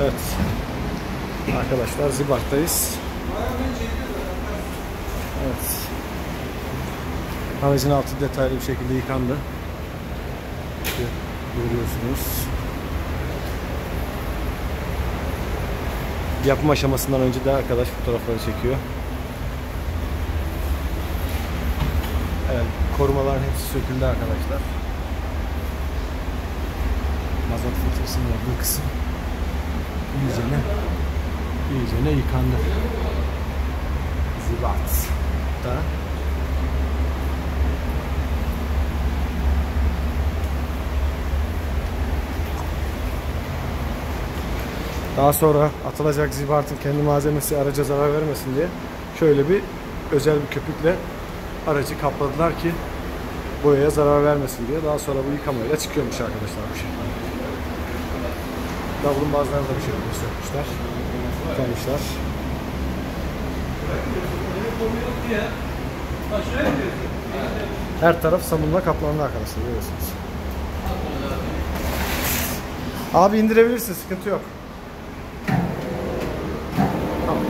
Evet. Arkadaşlar Zibart'tayız. Evet. Aracın altı detaylı bir şekilde yıkandı. Görüyorsunuz. Yapım aşamasından önce de arkadaş fotoğrafları çekiyor. Evet, korumaların hepsi söküldü arkadaşlar. Mazot filtresinin olduğu kısım iyicene iyicene yıkandı. Zibat da Daha sonra atılacak zibartın kendi malzemesi araca zarar vermesin diye şöyle bir özel bir köpükle aracı kapladılar ki boyaya zarar vermesin diye. Daha sonra bu yıkamayla çıkıyormuş arkadaşlar bu şekilde. Davulun bazılarına da bir şey göstermişler. Yıkamışlar. Her taraf samunla kaplandı arkadaşlar görüyorsunuz. Abi indirebilirsin sıkıntı yok. Tamam.